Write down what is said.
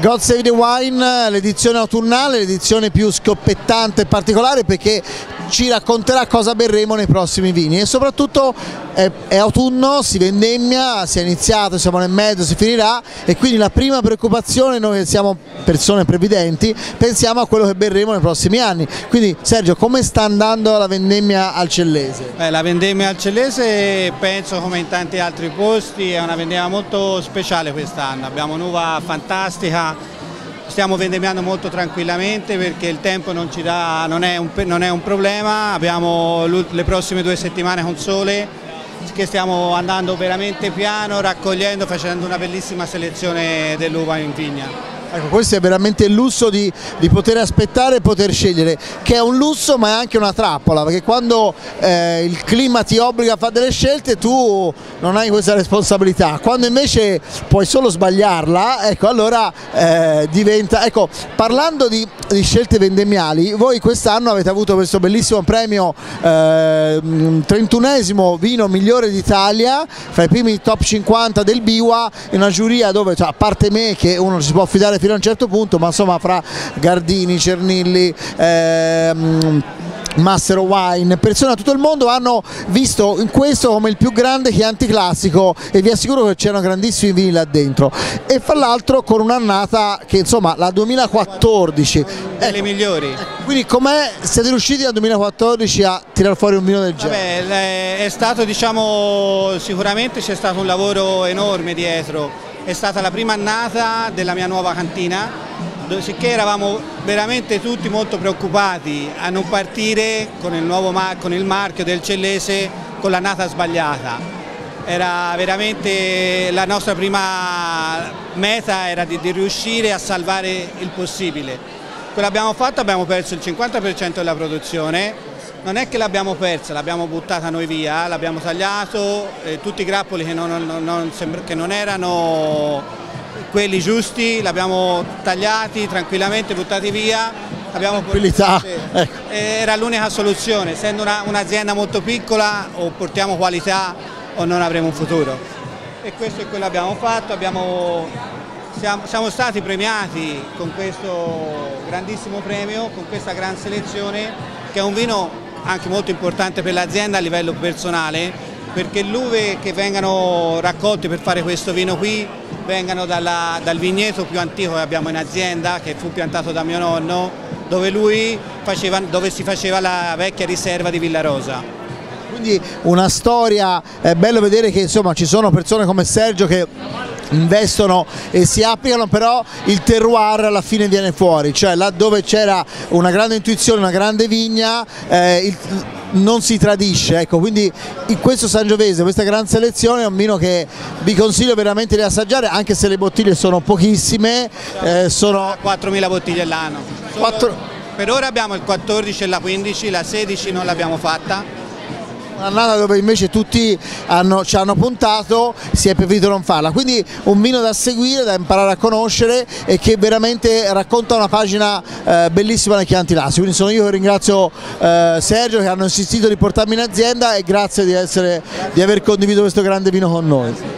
God Save the Wine, l'edizione autunnale, l'edizione più scoppiettante e particolare perché ci racconterà cosa berremo nei prossimi vini e soprattutto è, è, autunno, si vendemmia, si è iniziato, siamo nel mezzo, si finirà e quindi la prima preoccupazione, noi che siamo persone previdenti, pensiamo a quello che berremo nei prossimi anni. Quindi Sergio, come sta andando la vendemmia al Cellese? Eh, la vendemmia al Cellese penso come in tanti altri posti è una vendemmia molto speciale quest'anno, abbiamo un'uva fantastica, stiamo vendemmiando molto tranquillamente perché il tempo non, dà, non, è, un, non è un problema, abbiamo le prossime due settimane con sole che stiamo andando veramente piano, raccogliendo, facendo una bellissima selezione dell'uva in vigna. Ecco, questo è veramente il lusso di, di, poter aspettare e poter scegliere, che è un lusso ma è anche una trappola, perché quando eh, il clima ti obbliga a fare delle scelte tu non hai questa responsabilità, quando invece puoi solo sbagliarla, ecco allora eh, diventa... Ecco, parlando di, di, scelte vendemmiali, voi quest'anno avete avuto questo bellissimo premio eh, 31esimo vino migliore d'Italia, fra i primi top 50 del Biwa, in una giuria dove, cioè, a parte me che uno si può affidare fino a un certo punto, ma insomma fra Gardini, Cernilli, ehm, Master Wine, persone da tutto il mondo hanno visto in questo come il più grande Chianti classico e vi assicuro che c'erano grandissimi vini là dentro. E fra l'altro con un'annata che insomma la 2014 è ecco, migliori. Quindi com'è siete riusciti nel 2014 a tirare fuori un vino del genere? Vabbè, è stato diciamo sicuramente c'è stato un lavoro enorme dietro è stata la prima annata della mia nuova cantina, sicché eravamo veramente tutti molto preoccupati a non partire con il, nuovo con il marchio del Cellese con l'annata sbagliata. Era veramente la nostra prima meta era di, di riuscire a salvare il possibile. Quello abbiamo fatto, abbiamo perso il 50% della produzione, non è che l'abbiamo persa, l'abbiamo buttata noi via, l'abbiamo tagliato, eh, tutti i grappoli che non, non, non, che non erano quelli giusti l'abbiamo tagliati tranquillamente, buttati via. Tranquillità. Ecco. Era l'unica soluzione, essendo un'azienda un molto piccola o portiamo qualità o non avremo un futuro. E questo è quello che abbiamo fatto, abbiamo, siamo, siamo stati premiati con questo grandissimo premio, con questa gran selezione che è un vino anche molto importante per l'azienda a livello personale perché l'uve che vengono raccolti per fare questo vino qui vengano dalla, dal vigneto più antico che abbiamo in azienda che fu piantato da mio nonno dove, faceva, dove si faceva la vecchia riserva di Villarosa quindi una storia, è bello vedere che insomma ci sono persone come Sergio che investono e si applicano però il terroir alla fine viene fuori, cioè là dove c'era una grande intuizione, una grande vigna, eh, il, non si tradisce, ecco, quindi in questo Sangiovese, questa gran selezione è un vino che vi consiglio veramente di assaggiare anche se le bottiglie sono pochissime, eh, sono 4.000 bottiglie all'anno. Per ora abbiamo il 14 e la 15, la 16 non l'abbiamo fatta un'annata dove invece tutti hanno, ci hanno puntato, si è preferito non farla. Quindi un vino da seguire, da imparare a conoscere e che veramente racconta una pagina eh, bellissima nei Chianti Lassi. Quindi sono io che ringrazio eh, Sergio che hanno insistito di portarmi in azienda e grazie di, essere, di aver condiviso questo grande vino con noi.